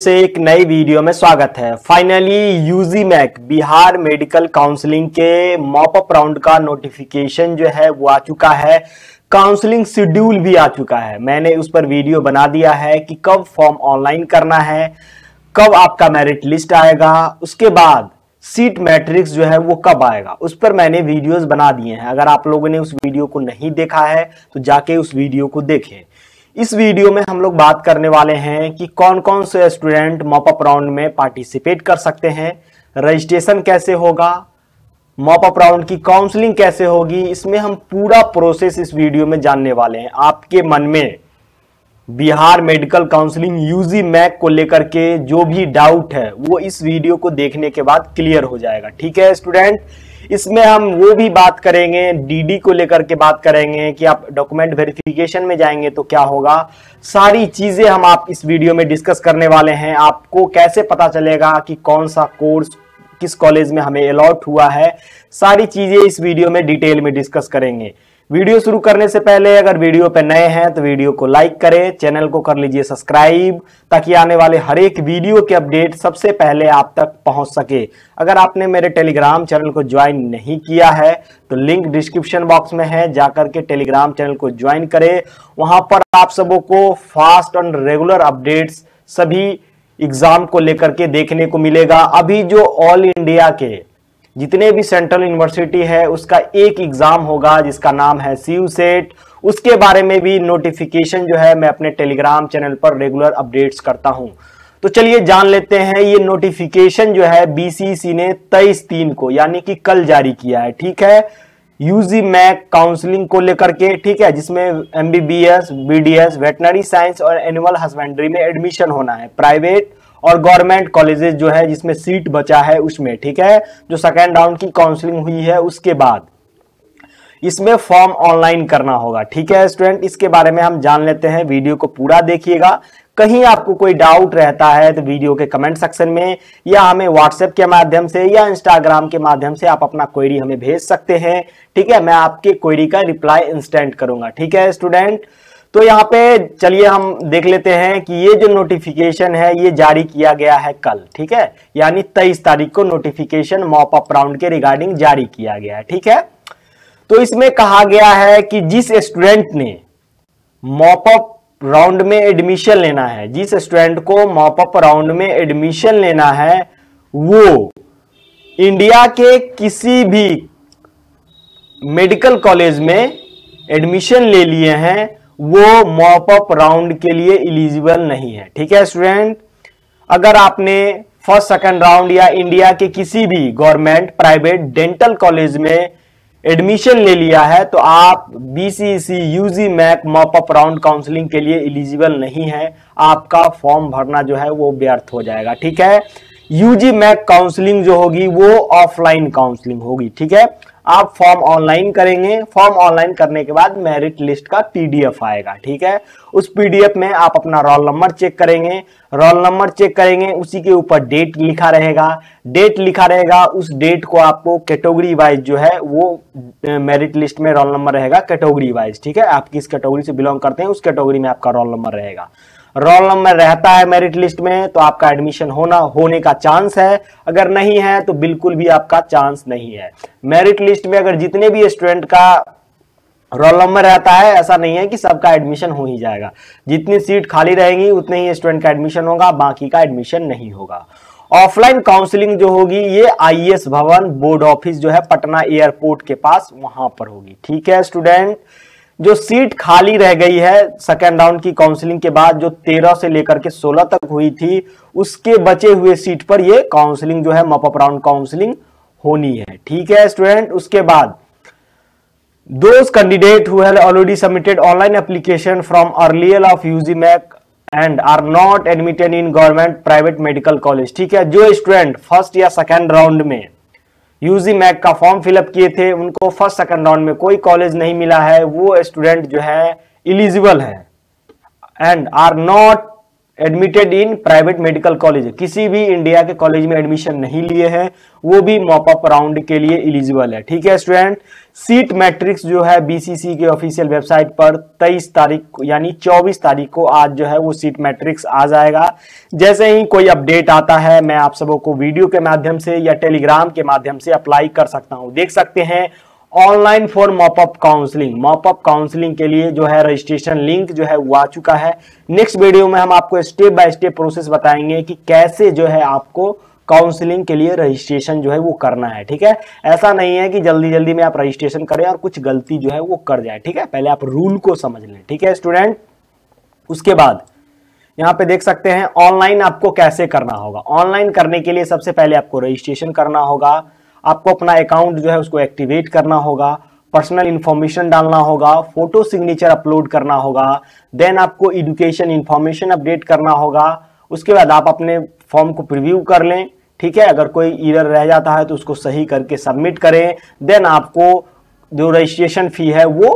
से एक नई वीडियो में स्वागत है। Finally UG MAC Bihar medical counselling के मॉपअप राउंड का नोटिफिकेशन जो है वो आ चुका है। काउंसलिंग शेड्यूल भी आ चुका है। मैंने उस पर वीडियो बना दिया है कि कब फॉर्म ऑनलाइन करना है, कब आपका मेरिट लिस्ट आएगा, उसके बाद सीट मैट्रिक्स जो है वो कब आएगा। उस पर मैंने वीडियोस बना दिए हैं। अगर आप लोगों ने उस वीडियो को नहीं देखा है तो जाके उस वीडियो को देखें। इस वीडियो में हम लोग बात करने वाले हैं कि कौन कौन से स्टूडेंट मॉपअप राउंड में पार्टिसिपेट कर सकते हैं रजिस्ट्रेशन कैसे होगा मॉपअप राउंड की काउंसलिंग कैसे होगी, इसमें हम पूरा प्रोसेस इस वीडियो में जानने वाले हैं। आपके मन में Bihar medical counselling UG MAC को लेकर के जो भी डाउट है, वो इस वीडियो को देखने के बाद क्लियर हो जाएगा। ठीक है स्टूडेंट इसमें हम वो भी बात करेंगे डीडी को लेकर के बात करेंगे कि आप डॉक्यूमेंट वेरिफिकेशन में जाएँगे तो क्या होगा। सारी चीज़ें हम आप इस वीडियो में डिस्कस करने वाले हैं। आपको कैसे पता चलेगा कि कौन सा कोर्स किस कॉलेज में हमें अलॉट हुआ है? सारी चीज़ें इस वीडियो में डिटेल में डिस्कस करेंगे। वीडियो शुरू करने से पहले अगर वीडियो पे नए हैं तो वीडियो को लाइक करें, चैनल को कर लीजिए सब्सक्राइब, ताकि आने वाले हर एक वीडियो के अपडेट सबसे पहले आप तक पहुँच सके। अगर आपने मेरे टेलीग्राम चैनल को ज्वाइन नहीं किया है तो लिंक डिस्क्रिप्शन बॉक्स में है, जाकर के टेलीग्राम चैनल को ज्वाइन करें। वहाँ पर आप सबों को फास्ट एंड रेगुलर अपडेट्स सभी एग्ज़ाम को लेकर के देखने को मिलेगा। अभी जो ऑल इंडिया के जितने भी सेंट्रल यूनिवर्सिटी है, उसका एक एग्ज़ाम होगा जिसका नाम है सीयू सेट उसके बारे में भी नोटिफिकेशन जो है, मैं अपने टेलीग्राम चैनल पर रेगुलर अपडेट्स करता हूँ। तो चलिए जान लेते हैं, ये नोटिफिकेशन जो है बीसीसी ने तेईस तीन को, यानी कि कल जारी किया है, ठीक है? यूजी मैक काउंसलिंग को लेकर के, ठीक है? जिसमें एमबीबीएस बीडीएस वेटनरी साइंस और एनिमल हस्बेंड्री में एडमिशन होना है प्राइवेट और गवर्नमेंट कॉलेजेस जो है, जिसमें सीट बचा है उसमें, ठीक है? जो सेकेंड राउंड की काउंसलिंग हुई है, उसके बाद इसमें फॉर्म ऑनलाइन करना होगा, ठीक है स्टूडेंट इसके बारे में हम जान लेते हैं वीडियो को पूरा देखिएगा। कहीं आपको कोई डाउट रहता है तो वीडियो के कमेंट सेक्शन में, या हमें व्हाट्सएप के माध्यम से, या इंस्टाग्राम के माध्यम से आप अपना क्वेरी हमें भेज सकते हैं, ठीक है? मैं आपके क्वेरी का रिप्लाई इंस्टेंट करूँगा, ठीक है स्टूडेंट तो यहाँ पे चलिए हम देख लेते हैं कि ये जो नोटिफिकेशन है, ये जारी किया गया है कल, ठीक है? यानी तेईस तारीख को नोटिफिकेशन मॉप अप राउंड के रिगार्डिंग जारी किया गया है, ठीक है? तो इसमें कहा गया है कि जिस स्टूडेंट ने मॉपअप राउंड में एडमिशन लेना है, जिस स्टूडेंट को मॉपअप राउंड में एडमिशन लेना है, वो इंडिया के किसी भी मेडिकल कॉलेज में एडमिशन ले लिए हैं वो मॉपअप राउंड के लिए इलिजिबल नहीं है। ठीक है स्टूडेंट अगर आपने फ़र्स्ट सेकंड राउंड या इंडिया के किसी भी गवर्नमेंट प्राइवेट डेंटल कॉलेज में एडमिशन ले लिया है तो आप BCC UG MAC mop up round counselling के लिए इलिजिबल नहीं है। आपका फॉर्म भरना जो है वो व्यर्थ हो जाएगा। ठीक है? यूजी मैक काउंसलिंग जो होगी, वो ऑफलाइन काउंसलिंग होगी, ठीक है? आप फॉर्म ऑनलाइन करेंगे। फॉर्म ऑनलाइन करने के बाद मेरिट लिस्ट का पीडीएफ आएगा, ठीक है? उस पीडीएफ में आप अपना रोल नंबर चेक करेंगे। रोल नंबर चेक करेंगे, उसी के ऊपर डेट लिखा रहेगा। डेट लिखा रहेगा, उस डेट को आपको कैटेगरी वाइज जो है, वो मेरिट लिस्ट में रोल नंबर रहेगा कैटेगरी वाइज ठीक है? आप किस कैटेगरी से बिलोंग करते हैं, उस कैटेगरी में आपका रोल नंबर रहेगा। रोल नंबर रहता है मेरिट लिस्ट में तो आपका एडमिशन होना, होने का चांस है। अगर नहीं है तो बिल्कुल भी आपका चांस नहीं है। मेरिट लिस्ट में अगर जितने भी स्टूडेंट का रोल नंबर रहता है, ऐसा नहीं है कि सबका एडमिशन हो ही जाएगा। जितनी सीट खाली रहेंगी, उतने ही स्टूडेंट का एडमिशन होगा, बाकी का एडमिशन नहीं होगा। ऑफलाइन काउंसलिंग जो होगी, ये आईएएस भवन बोर्ड ऑफ़िस जो है, पटना एयरपोर्ट के पास, वहाँ पर होगी। ठीक है स्टूडेंट जो सीट खाली रह गई है सेकेंड राउंड की काउंसलिंग के बाद, जो तेरह से लेकर के सोलह तक हुई थी, उसके बचे हुए सीट पर ये काउंसलिंग जो है मॉपअप राउंड काउंसलिंग होनी है। ठीक है स्टूडेंट उसके बाद those candidate who have already submitted online application from earlier of UG MAC and are not admitted in government private medical college ठीक है, जो स्टूडेंट फ़र्स्ट या सेकेंड राउंड में यूजी मैक का फॉर्म फिलअप किए थे, उनको फ़र्स्ट, सेकंड राउंड में कोई कॉलेज नहीं मिला है, वो स्टूडेंट जो है इलिजिबल है। And are not admitted in private medical college किसी भी इंडिया के कॉलेज में एडमिशन नहीं लिए हैं, वो भी मॉपअप राउंड के लिए एलिजिबल है। ठीक है स्टूडेंट सीट मैट्रिक्स जो है बीसीसी के ऑफिशियल वेबसाइट पर 23 तारीख यानी 24 तारीख को आज जो है वो सीट मैट्रिक्स आ जाएगा। जैसे ही कोई अपडेट आता है, मैं आप सबों को वीडियो के माध्यम से या टेलीग्राम के माध्यम से अप्लाई कर सकता हूँ। देख सकते हैं online for mop up counselling. Mop up counselling के लिए जो है रजिस्ट्रेशन लिंक जो है वो आ चुका है। नेक्स्ट वीडियो में हम आपको स्टेप बाय स्टेप प्रोसेस बताएँगे कि कैसे जो है आपको काउंसलिंग के लिए रजिस्ट्रेशन जो है वो करना है, ठीक है? ऐसा नहीं है कि जल्दी जल्दी में आप रजिस्ट्रेशन करें और कुछ गलती जो है वो कर जाए, ठीक है? पहले आप रूल को समझ लें, ठीक है स्टूडेंट? उसके बाद यहाँ पे देख सकते हैं, ऑनलाइन आपको कैसे करना होगा? ऑनलाइन करने के लिए सबसे पहले आपको रजिस्ट्रेशन करना होगा। आपको अपना अकाउंट जो है उसको एक्टिवेट करना होगा पर्सनल इंफॉर्मेशन डालना होगा फ़ोटो सिग्नेचर अपलोड करना होगा देन आपको एजुकेशन इंफॉर्मेशन अपडेट करना होगा, उसके बाद आप अपने फॉर्म को प्रिव्यू कर लें, ठीक है? अगर कोई ईरर रह जाता है तो उसको सही करके सबमिट करें देन आपको जो रजिस्ट्रेशन फ़ी है वो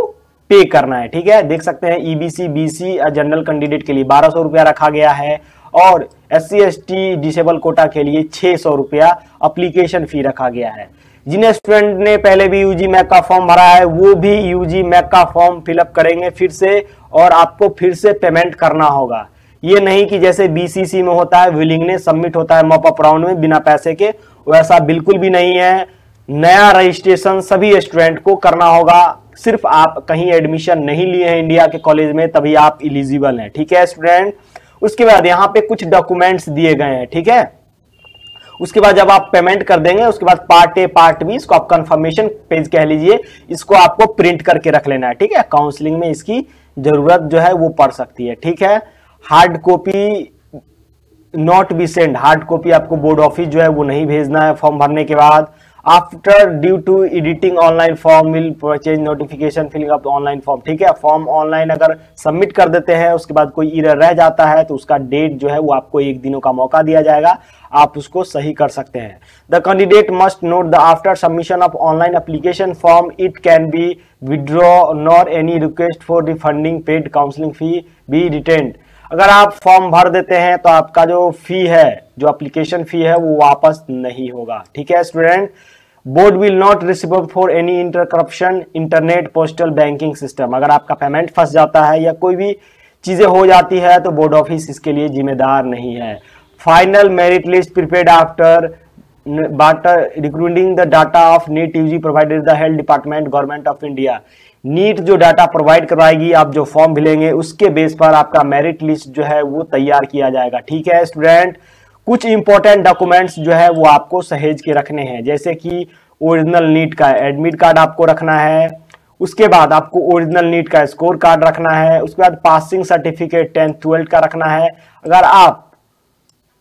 पे करना है, ठीक है? देख सकते हैं ईबीसी बीसी जनरल कैंडिडेट के लिए बारह सौ रुपया रखा गया है और S C S T disable quota के लिए छह सौ रुपया अप्लीकेशन फ़ी रखा गया है। जिन स्टूडेंट ने पहले भी यूजी मैक का फॉर्म भरा है, वो भी यूजी मैक का फॉर्म फिलअप करेंगे फिर से और आपको फिर से पेमेंट करना होगा। ये नहीं कि जैसे बीसीसी में होता है विलिंगनेस सबमिट होता है मॉपअप राउंड में बिना पैसे के, वैसा बिल्कुल भी नहीं है। नया रजिस्ट्रेशन सभी स्टूडेंट को करना होगा। सिर्फ़ आप कहीं एडमिशन नहीं लिए हैं इंडिया के कॉलेज में, तभी आप इलिजिबल हैं। ठीक है स्टूडेंट उसके बाद यहाँ पे कुछ डॉक्यूमेंट्स दिए गए हैं, ठीक है? उसके बाद जब आप पेमेंट कर देंगे, उसके बाद पार्ट ए पार्ट बी इसको आप कंफर्मेशन पेज कह लीजिए, इसको आपको प्रिंट करके रख लेना है, ठीक है? काउंसलिंग में इसकी ज़रूरत जो है वो पड़ सकती है, ठीक है? Hard copy not be send hard copy आपको बोर्ड ऑफ़िस जो है वो नहीं भेजना है फॉर्म भरने के बाद। After due to editing online form will purchase notification filling up online form ठीक है फॉर्म ऑनलाइन अगर सबमिट कर देते हैं, उसके बाद कोई इरर रह जाता है तो उसका डेट जो है, वो आपको एक दिनों का मौका दिया जाएगा। आप उसको सही कर सकते हैं। The candidate must note the after submission of online application form it can be withdraw nor any request for refunding paid counselling fee be retained अगर आप फॉर्म भर देते हैं तो आपका जो फ़ी है, जो एप्लीकेशन फ़ी है, वो वापस नहीं होगा। ठीक है student board will not receive for any inter corruption internet postal banking system अगर आपका पेमेंट फंस जाता है या कोई भी चीज़ें हो जाती है तो बोर्ड ऑफ़िस इसके लिए जिम्मेदार नहीं है। Final merit list prepared after recruiting the data of NEET UG provided the health department government of India NEET जो डाटा प्रोवाइड करवाएगी, आप जो फॉर्म मिलेंगे, उसके बेस पर आपका मेरिट लिस्ट जो है, वो तैयार किया जाएगा। ठीक है स्टूडेंट कुछ इंपॉर्टेंट डॉक्यूमेंट्स जो है, वो आपको सहेज के रखने हैं। जैसे कि ओरिजिनल नीट का एडमिट कार्ड आपको रखना है, उसके बाद आपको ओरिजिनल नीट का स्कोर कार्ड रखना है, उसके बाद पासिंग सर्टिफिकेट टेंथ ट्वेल्थ का रखना है। अगर आप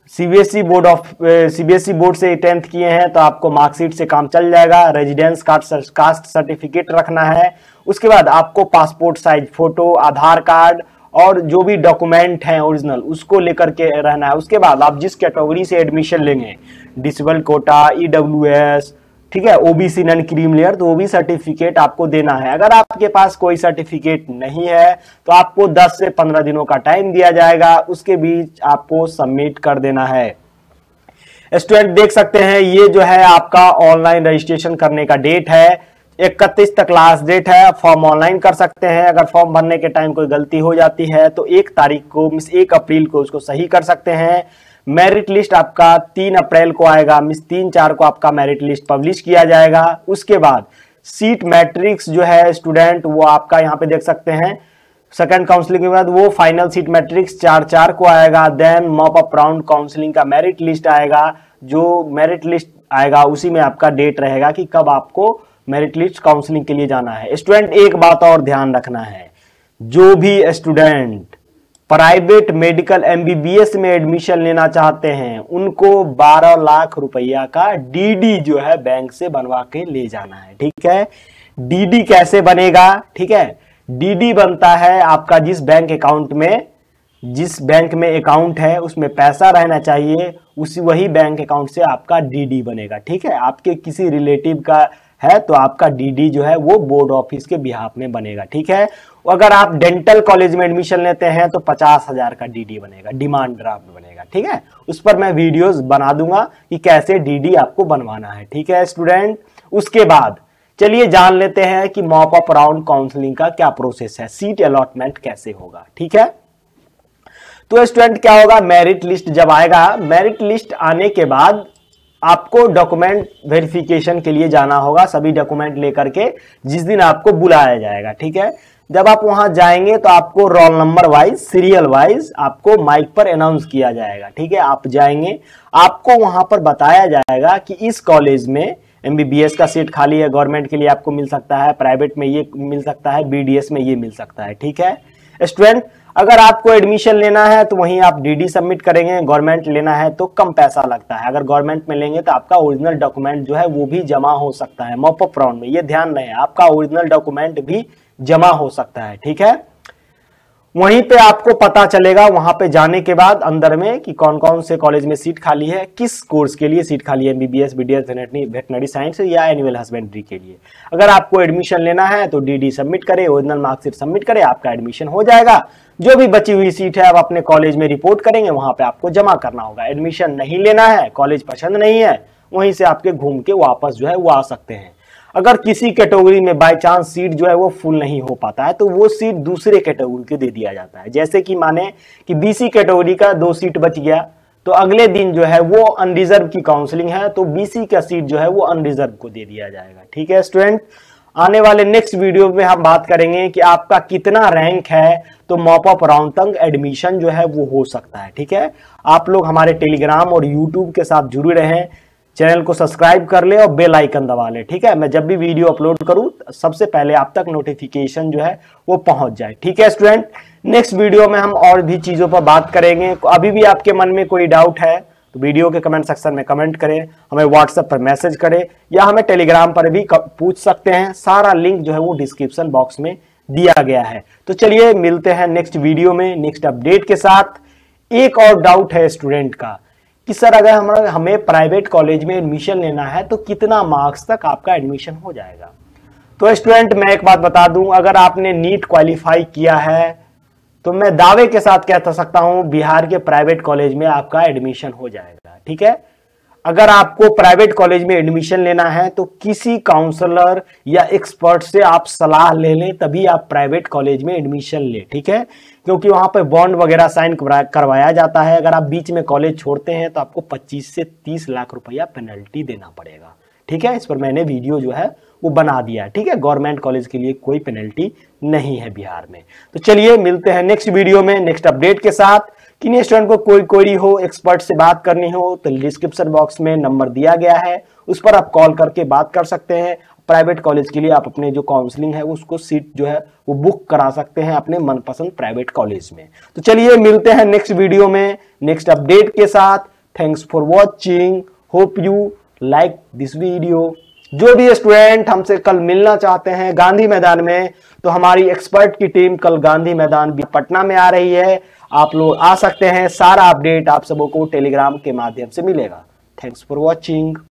CBSE board of CBSE board से टेंथ किए हैं तो आपको मार्कशीट से काम चल जाएगा रेजिडेंस कार्ड कास्ट सर्टिफिकेट रखना है। उसके बाद आपको passport size photo Aadhaar card और जो भी डॉक्यूमेंट हैं ओरिजिनल उसको लेकर के रहना है। उसके बाद आप जिस कैटेगरी से एडमिशन लेंगे, disable quota E W S ठीक है ओबीसी नन क्रीम लेयर तो वो भी सर्टिफिकेट आपको देना है। अगर आपके पास कोई सर्टिफिकेट नहीं है तो आपको 10 से 15 दिनों का टाइम दिया जाएगा, उसके बीच आपको सबमिट कर देना है। स्टूडेंट देख सकते हैं, ये जो है आपका ऑनलाइन रजिस्ट्रेशन करने का डेट है। इकतीस तक लास्ट डेट है फॉर्म ऑनलाइन कर सकते हैं। अगर फॉर्म भरने के टाइम कोई गलती हो जाती है तो एक तारीख को मिस एक अप्रैल को उसको सही कर सकते हैं। मेरिट लिस्ट आपका तीन अप्रैल को आएगा मिस तीन चार को आपका मेरिट लिस्ट पब्लिश किया जाएगा। उसके बाद सीट मैट्रिक्स जो है स्टूडेंट वो आपका यहाँ पे देख सकते हैं। सेकंड काउंसलिंग के बाद वो फाइनल सीट मैट्रिक्स चार चार को आएगा। Then mop up round counselling का मेरिट लिस्ट आएगा। जो मेरिट लिस्ट आएगा, उसी में आपका डेट रहेगा कि कब आपको मेरिट लिस्ट काउंसलिंग के लिए जाना है। स्टूडेंट एक बात और ध्यान रखना है। जो भी स्टूडेंट प्राइवेट मेडिकल एमबीबीएस में एडमिशन लेना चाहते हैं, उनको 12 लाख रुपया का डीडी जो है बैंक से बनवा के ले जाना है, ठीक है? डीडी कैसे बनेगा, ठीक है? डीडी बनता है आपका जिस बैंक अकाउंट में, जिस बैंक में अकाउंट है, उसमें पैसा रहना चाहिए, उसी वही बैंक अकाउंट से आपका डीडी बनेगा, ठीक है? आपके किसी रिलेटिव का है तो आपका डीडी जो है, वो बोर्ड ऑफ़िस के बिहाफ में बनेगा, ठीक है? अगर आप डेंटल कॉलेज में एडमिशन लेते हैं तो पचास हज़ार का डीडी बनेगा डिमांड ड्राफ्ट बनेगा, ठीक है? उस पर मैं वीडियोस बना दूँगा कि कैसे डीडी आपको बनवाना है, ठीक है स्टूडेंट उसके बाद, चलिए जान लेते हैं कि मॉप अप राउंड काउंसलिंग का क्या प्रोसेस है सीट अलॉटमेंट कैसे होगा, ठीक है? तो स्टूडेंट क्या होगा? मेरिट लिस्ट जब आएगा मेरिट लिस्ट आने के बाद आपको डॉक्यूमेंट वेरिफिकेशन के लिए जाना होगा, सभी डॉक्यूमेंट लेकर के, जिस दिन आपको बुलाया जाएगा, ठीक है? जब आप वहाँ जाएँगे तो आपको roll number wise serial wise आपको माइक पर अनाउंस किया जाएगा, ठीक है? आप जाएँगे, आपको वहाँ पर बताया जाएगा कि इस कॉलेज में एमबीबीएस का सीट खाली है गवर्नमेंट के लिए आपको मिल सकता है प्राइवेट में ये मिल सकता है बीडीएस में ये मिल सकता है, ठीक है? स्टूडेंट अगर आपको एडमिशन लेना है तो वहीं आप डीडी सबमिट करेंगे गवर्नमेंट लेना है तो कम पैसा लगता है। अगर गवर्नमेंट में लेंगे तो आपका ओरिजिनल डॉक्यूमेंट जो है, वो भी जमा हो सकता है मॉपअप राउंड में। ये ध्यान रहे, आपका ओरिजिनल डॉक्यूमेंट भी जमा हो सकता है, ठीक है? वहीं पे आपको पता चलेगा, वहाँ पे जाने के बाद अंदर में कि कौन कौन से कॉलेज में सीट खाली है, किस कोर्स के लिए सीट खाली है एमबीबीएस बीडीएस वेटनरी साइंस या एनिमल हस्बेंड्री के लिए। अगर आपको एडमिशन लेना है तो डीडी सबमिट करें ओरिजिनल मार्कशीट सबमिट करें, आपका एडमिशन हो जाएगा। जो भी बची हुई सीट है, आप अपने कॉलेज में रिपोर्ट करेंगे, वहाँ पर आपको जमा करना होगा। एडमिशन नहीं लेना है कॉलेज पसंद नहीं है, वहीं से आपके घूम के वापस जो है वो आ सकते हैं। अगर किसी कैटेगरी में बाय चांस सीट जो है वो फुल नहीं हो पाता है तो वो सीट दूसरे कैटेगरी के दे दिया जाता है। जैसे कि माने कि बीसी कैटेगरी का दो सीट बच गया तो अगले दिन जो है वो अनरिजर्व की काउंसलिंग है तो बीसी का सीट जो है वो अनरिजर्व को दे दिया जाएगा। ठीक है स्टूडेंट आने वाले नेक्स्ट वीडियो में हम बात करेंगे कि आपका कितना रैंक है तो मॉपअप राउंड तक एडमिशन जो है वो हो सकता है। ठीक है? आप लोग हमारे टेलीग्राम और यूट्यूब के साथ जुड़े रहें। चैनल को सब्सक्राइब कर ले और बेल आइकन दबा ले, ठीक है? मैं जब भी वीडियो अपलोड करूँ, सबसे पहले आप तक नोटिफिकेशन जो है, वो पहुँच जाए, ठीक है स्टूडेंट नेक्स्ट वीडियो में हम और भी चीज़ों पर बात करेंगे। अभी भी आपके मन में कोई डाउट है तो वीडियो के कमेंट सेक्शन में कमेंट करें, हमें व्हाट्सएप पर मैसेज करें, या हमें टेलीग्राम पर भी पूछ सकते हैं। सारा लिंक जो है वो डिस्क्रिप्शन बॉक्स में दिया गया है। तो चलिए मिलते हैं नेक्स्ट वीडियो में नेक्स्ट अपडेट के साथ। एक और डाउट है स्टूडेंट का कि सर, अगर हम हमें प्राइवेट कॉलेज में एडमिशन लेना है तो कितना मार्क्स तक आपका एडमिशन हो जाएगा? तो स्टूडेंट मैं एक बात बता दूँ, अगर आपने नीट क्वालिफाई किया है तो मैं दावे के साथ कह सकता हूँ, बिहार के प्राइवेट कॉलेज में आपका एडमिशन हो जाएगा, ठीक है? अगर आपको प्राइवेट कॉलेज में एडमिशन लेना है तो किसी काउंसलर या एक्सपर्ट से आप सलाह ले लें, तभी आप प्राइवेट कॉलेज में एडमिशन लें, ठीक है? क्योंकि वहाँ पर बॉन्ड वगैरह साइन करवाया जाता है। अगर आप बीच में कॉलेज छोड़ते हैं तो आपको 25 से 30 लाख रुपया पेनल्टी देना पड़ेगा। ठीक है? इस पर मैंने वीडियो जो है, वो बना दिया ठीक है? गवर्नमेंट कॉलेज के लिए कोई पेनल्टी नहीं है बिहार में। तो चलिए, मिलते हैं नेक्स्ट वीडियो में नेक्स्ट अपडेट के साथ। किन्हीं स्टूडेंट को कोई क्वेरी हो एक्सपर्ट से बात करनी हो तो डिस्क्रिप्शन बॉक्स में नंबर दिया गया है। उस पर आप कॉल करके बात कर सकते हैं। प्राइवेट कॉलेज के लिए आप अपने जो काउंसलिंग है, उसको सीट जो है, वो बुक करा सकते हैं अपने मनपसंद प्राइवेट कॉलेज में। तो चलिए मिलते हैं नेक्स्ट वीडियो में। नेक्स्ट अपडेट के साथ। Thanks for watching hope you like this video जो भी स्टूडेंट हमसे कल मिलना चाहते हैं गांधी मैदान में तो हमारी एक्सपर्ट की टीम कल गांधी मैदान पटना में आ रही है। आप लोग आ सकते हैं। सारा अपडेट आप सबों को टेलीग्राम के माध्यम से मिलेगा। Thanks for watching